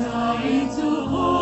trying to hold